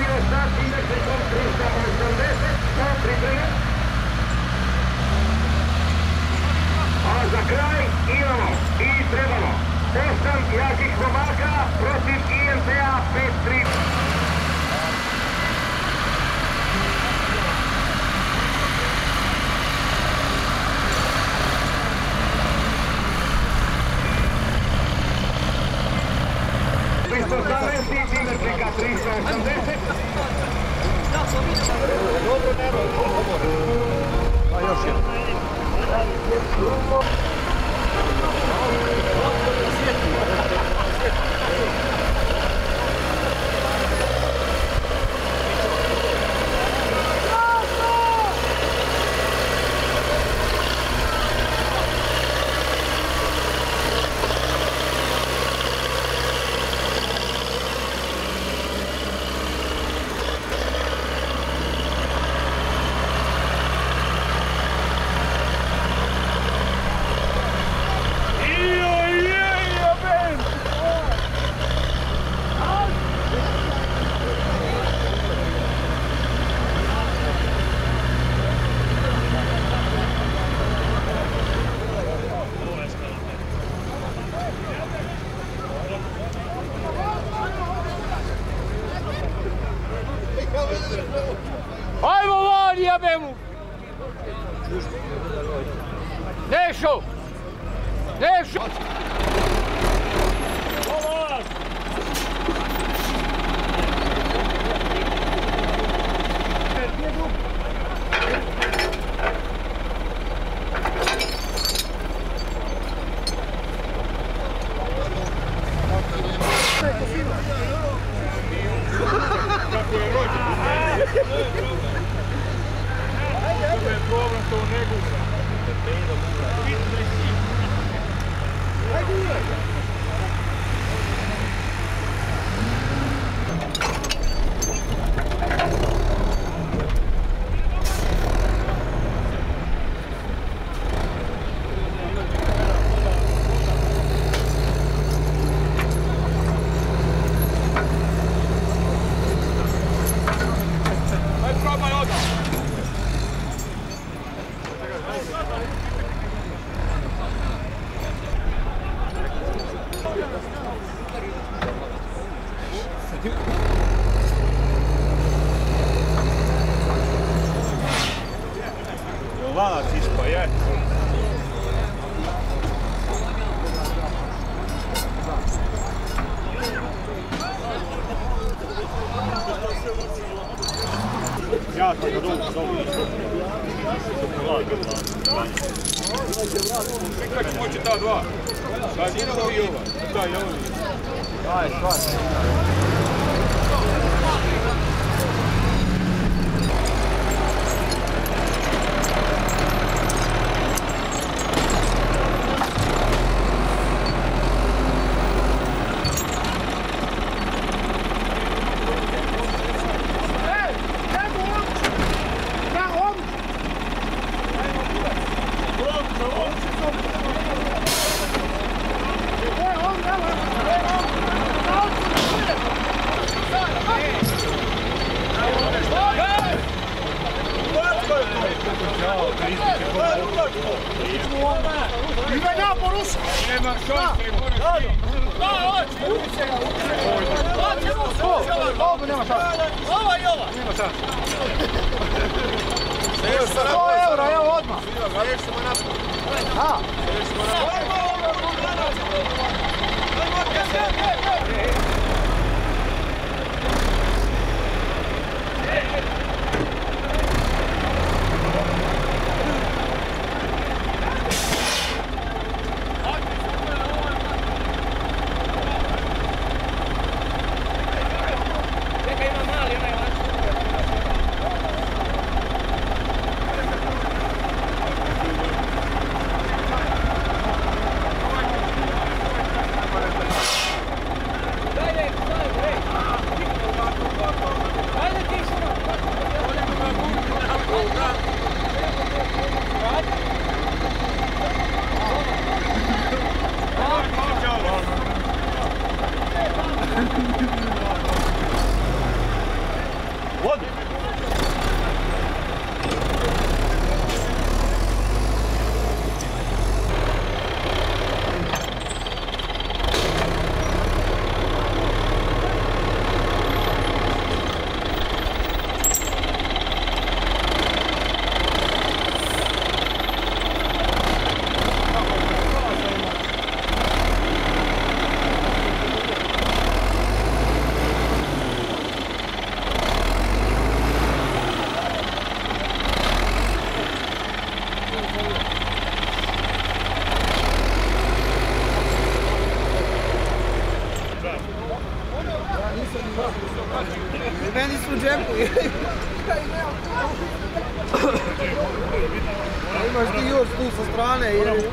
A za kraj imamo i trebamo 8 jakih momaka protiv IMT-a 5-3. Gracias. Ajde, ajde. Ova i ova! Nema šanse. Evo, eura, evo odmah. Sliješ ćemo napad. Napad. Ajmo, ajmo, ajmo, ajmo, ajmo,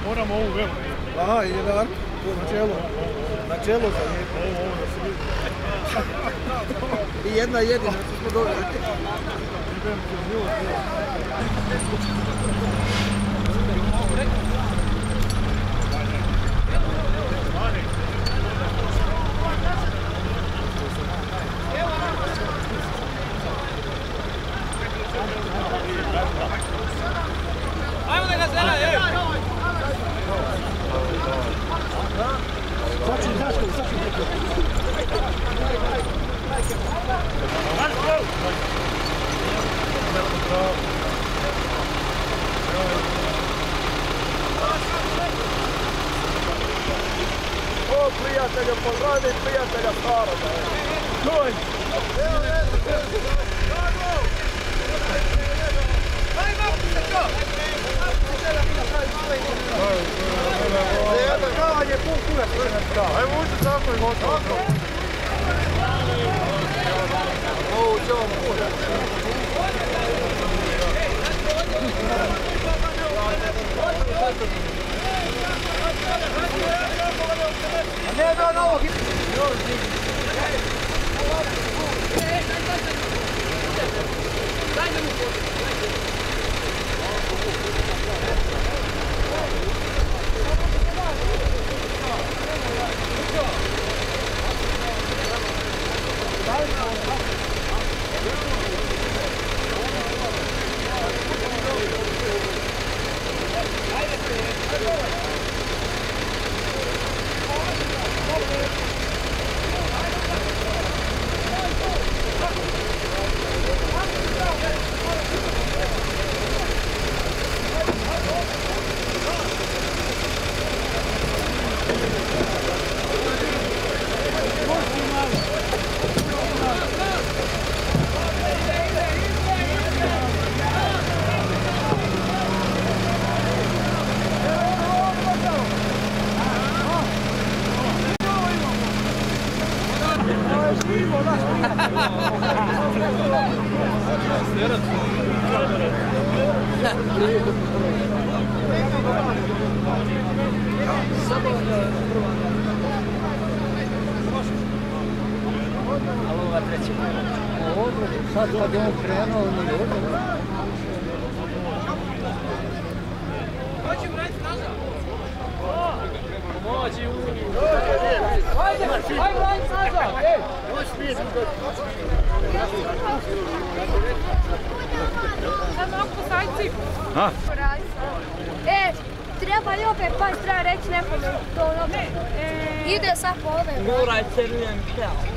Moramo ovu velu. Aha, arku. Tu na čelo. Na čelo za nje. I jedna jedina što smo dobili. Ajmo da ga zela, ej! O, prijatelju, pozdravim prijatelja staroga. Tuj! Evo, evo, evo! Bravo! Ajmo tako i gotovo. Ovo će vam kurac. Ne da Let's go! outra, tipo, uma outra, só fazer um treino ou no outro. Ah. E, treba opet pa treba reći nekom to ono. Ide sa pove. Moraj cerujem pjao.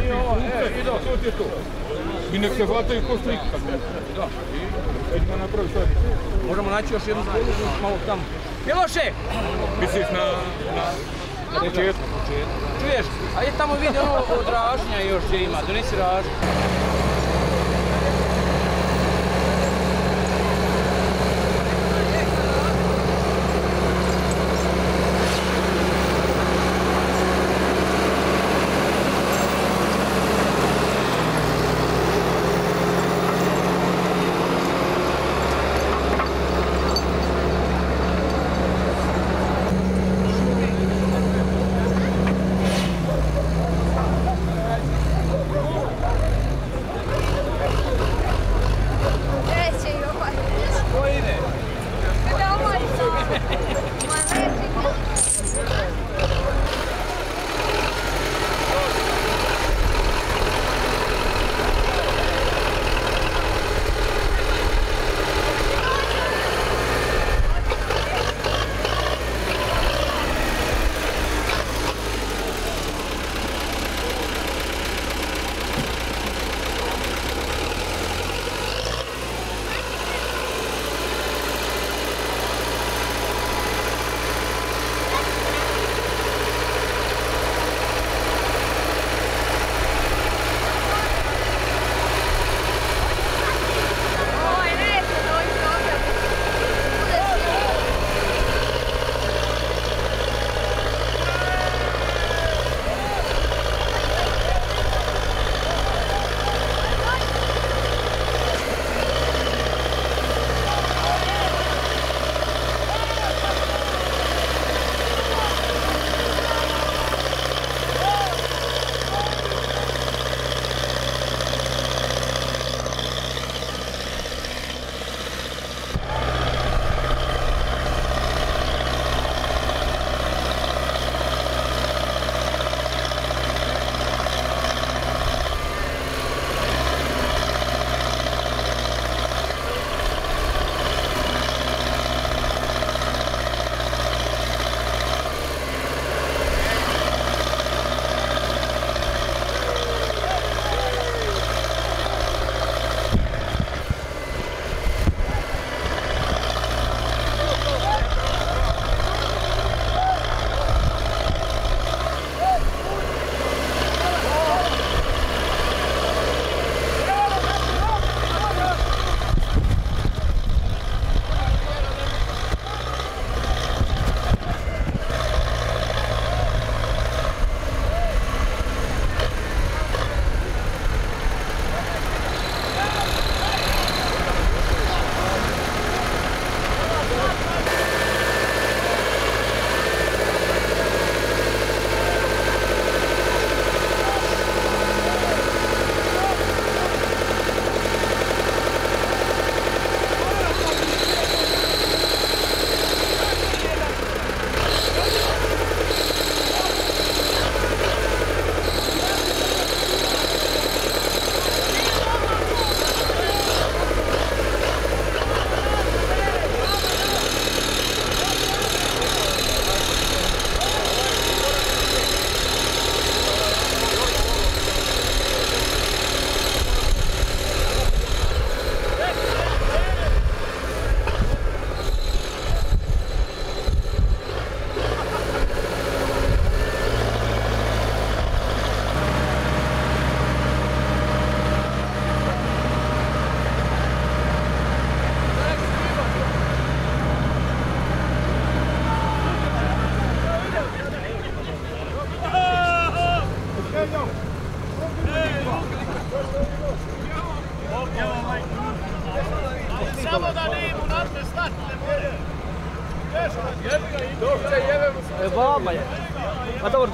I kupe, i da, to ti je to. I nek se hvataju ko slika. Da, i sad. Možemo naći još jednu spolu, malo tamo. Miloše! Misliš na, na, na početku? Čuješ? Ajde tamo vidi ono od ražnja još gdje ima, donesi ražnju.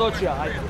doći ja, hajde.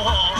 Oh.